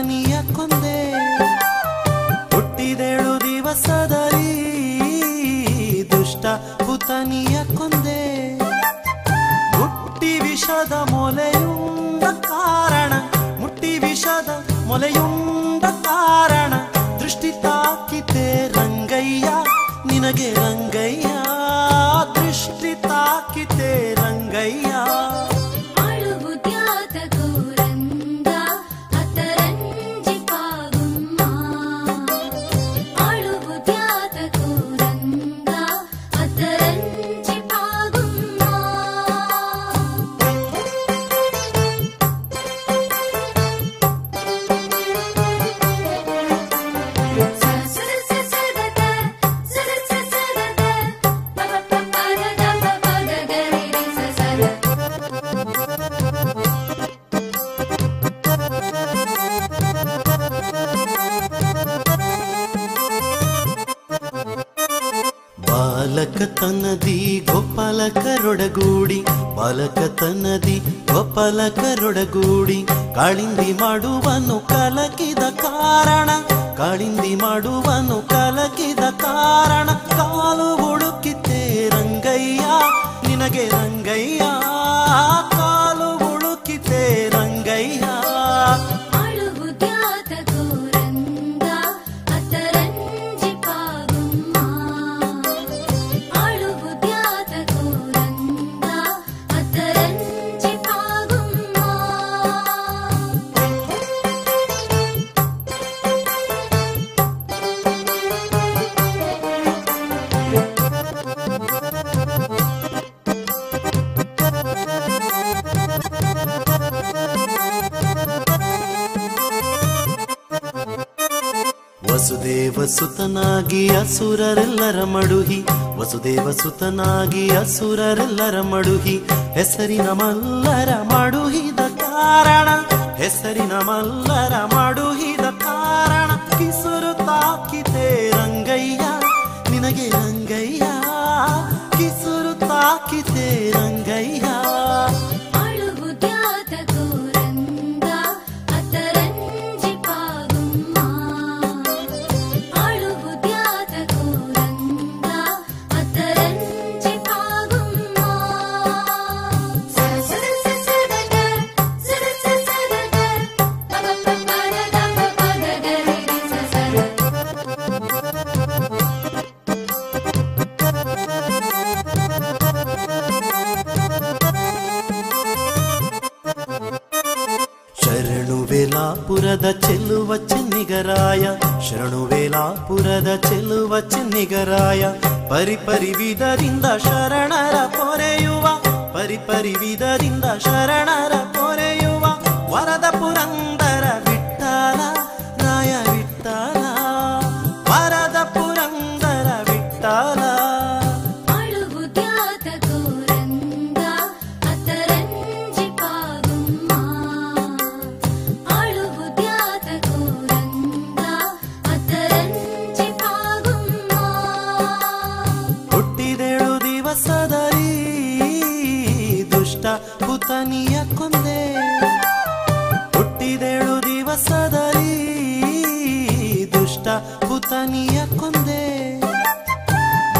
ರಾಣಿಯ ಕೊಂದೆ. ಹುಟ್ಟಿದೇಳು ದಿವಸದಲ್ಲಿ ದುಷ್ಟ ಪುತನಿಯ ಕೊಂದೆ. ಮುಟ್ಟಿ ವಿಷದ ಮೊಲೆಯುಂಡ ಕಾರಣ, ಮುಟ್ಟಿ ವಿಷದ ಮೊಲೆಯುಂಡ ಕಾರಣ. ದೃಷ್ಟಿ ತಾಕಿತೆ ರಂಗಯ್ಯ, ನಿನಗೆ ರಂಗಯ್ಯ. ದೃಷ್ಟಿ ತಾಕಿತೆ ರಂಗಯ್ಯ. ಬಾಲಕತನದಿ ಗೋಪಾಲಕರೊಡಗೂಡಿ. ಬಾಲಕತನದಿ ಗೋಪಾಲಕರೊಡಗೂಡಿ. ಕಾಳಿಂದಿ ಮಾಡುವನು ಕಲಕಿದ ಕಾರಣ. ಕಾಳಿಂದಿ ಮಾಡುವನು ಕಲಕಿದ ಕಾರಣ. ಕಾಲು ಹುಡುಕಿತೆ ರಂಗಯ್ಯ, ನಿನಗೆ ವಸುದೇವ ಸುತನಾಗಿ ಅಸುರರೆಲ್ಲರ ಮಡುಹಿ, ವಸುದೇವ ಸುತನಾಗಿ ಅಸುರರೆಲ್ಲರ ಮಡುಹಿ, ಹೆಸರಿನ ಮಲ್ಲರ ಮಡುಹಿದ ಕಾರಣ, ಹೆಸರಿನ ಮಲ್ಲರ ಮಡುಹಿದ ಕಾರಣ, ಕಿಸುರು ತಾಕಿತೆ ರಂಗಯ್ಯ, ನಿನಗೆ ರಂಗಯ್ಯ, ಕಿಸುರು ತಾಕಿತೆ ರಂಗಯ್ಯ. ವೇಲಾಪುರದ ಚೆಲ್ಲುವ ಚೆನ್ನಿಗರಾಯ, ಶರಣು ವೇಲಾಪುರದ ಚೆಲ್ಲುವ ಚೆನ್ನಿಗರಾಯ ಪರಿಪರಿ ವಿಧದಿಂದ ಶರಣರ ಪೊರೆಯುವ ಪರಿಪರಿ ವಿಧದಿಂದ ಶರಣರ ಪೊರೆಯುವ ವರದ ಪುರಂದರ ಪುತನಿಯ ಕೊಂದೆ. ಹುಟ್ಟಿದೇಳು ದಿವಸದಲ್ಲಿ ದುಷ್ಟ ಪುತನಿಯ ಕೊಂದೆ.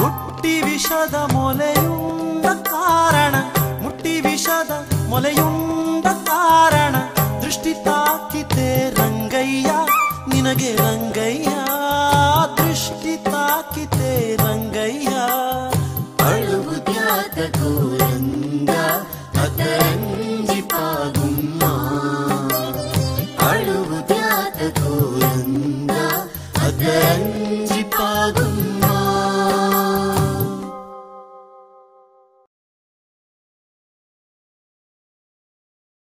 ಮುಟ್ಟಿ ವಿಷದ ಮೊಲೆಯುಂಡ ಕಾರಣ, ಮುಟ್ಟಿ ವಿಷದ ಮೊಲೆಯುಂಡ ಕಾರಣ. ದೃಷ್ಟಿ ತಾಕಿತೆ ರಂಗಯ್ಯ, ನಿನಗೆ ರಂಗಯ್ಯ. ದೃಷ್ಟಿ ತಾಕಿತೆ ರಂಗಯ್ಯ. ಗೋರಂಗ ಅದರಂಜಿ ಪಾಗ kalpadım